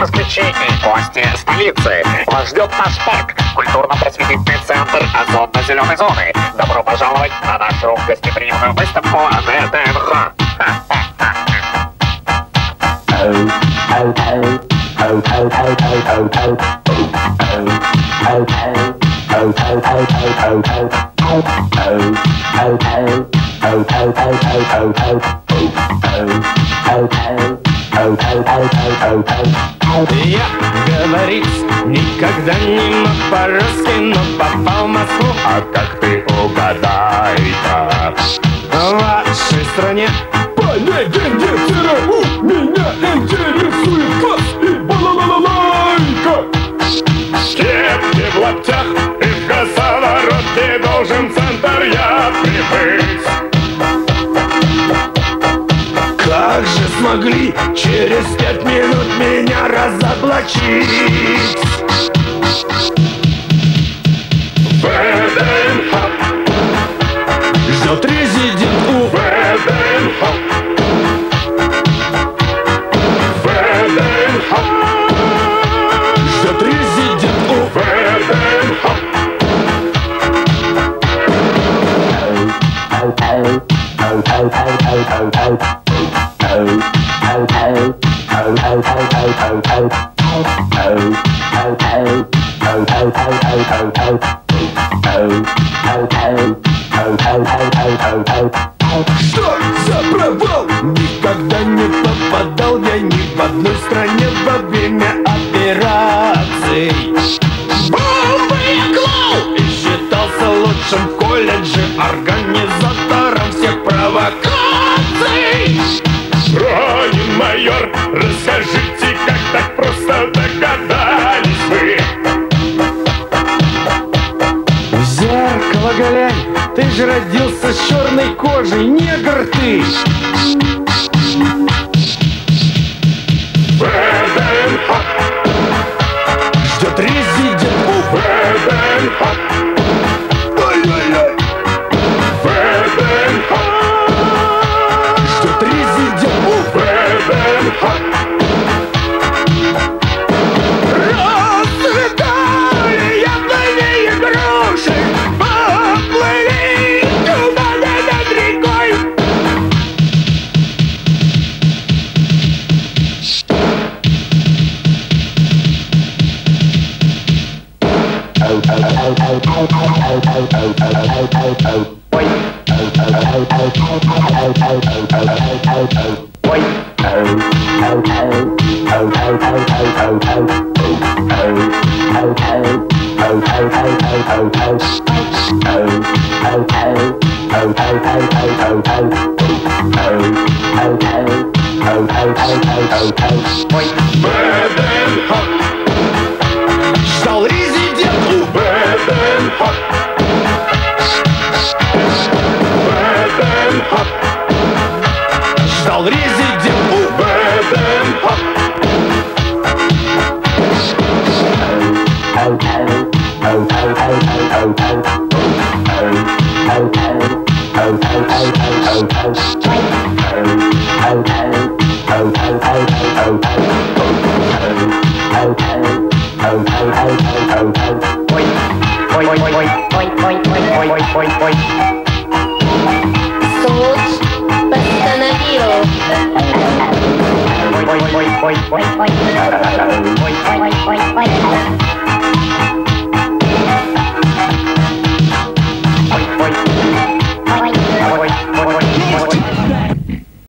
Москвичи и гости столицы! Вас ждет наш парк, культурно-просветительный центр озонно-зеленой зоны. Добро пожаловать на нашу гостеприимную выставку ВДНХ. Я, говорит, никогда не мог по-русски, но попал в Москву. А как ты угадай-то? В вашей стране разоблачить? ВДНХ Ждет резидент у ВДНХ ВДНХ Ждет резидент у ВДНХ Что за провал? Никогда не попадал я ни в одной стране во время операций Бомбы я клал и считался лучшим в Организатором всех провокаций Ронин майор, расскажите, ты же родился с черной кожей, негр ты! ВДНХ Soğut, bastanabiliyor.